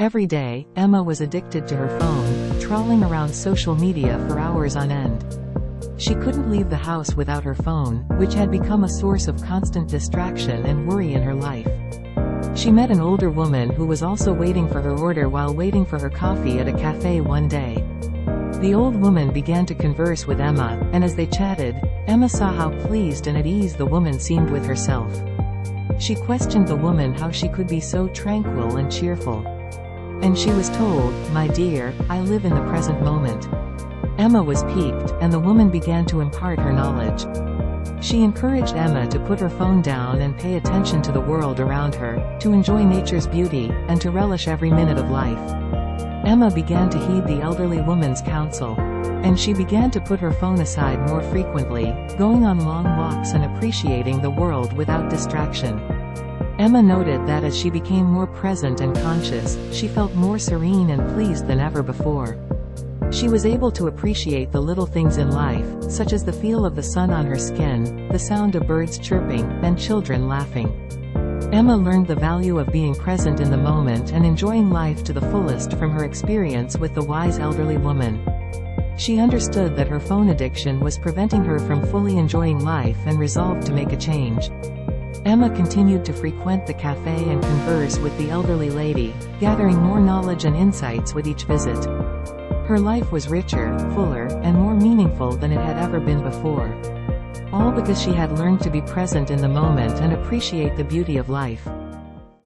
Every day, Emma was addicted to her phone, trawling around social media for hours on end. She couldn't leave the house without her phone, which had become a source of constant distraction and worry in her life. She met an older woman who was also waiting for her order while waiting for her coffee at a cafe one day. The old woman began to converse with Emma, and as they chatted, Emma saw how pleased and at ease the woman seemed with herself. She questioned the woman how she could be so tranquil and cheerful. And she was told, my dear, I live in the present moment. Emma was piqued, and the woman began to impart her knowledge. She encouraged Emma to put her phone down and pay attention to the world around her, to enjoy nature's beauty, and to relish every minute of life. Emma began to heed the elderly woman's counsel. And she began to put her phone aside more frequently, going on long walks and appreciating the world without distraction. Emma noted that as she became more present and conscious, she felt more serene and pleased than ever before. She was able to appreciate the little things in life, such as the feel of the sun on her skin, the sound of birds chirping, and children laughing. Emma learned the value of being present in the moment and enjoying life to the fullest from her experience with the wise elderly woman. She understood that her phone addiction was preventing her from fully enjoying life and resolved to make a change. Emma continued to frequent the cafe and converse with the elderly lady, gathering more knowledge and insights with each visit. Her life was richer, fuller, and more meaningful than it had ever been before. All because she had learned to be present in the moment and appreciate the beauty of life.